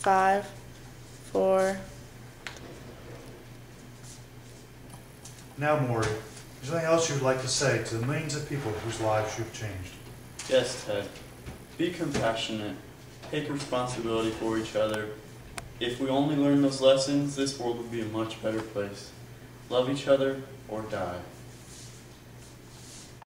five, four. Now, Morrie, is there anything else you would like to say to the millions of people whose lives you've changed? Yes, Ted. Be compassionate. Take responsibility for each other. If we only learn those lessons, this world would be a much better place. Love each other or die.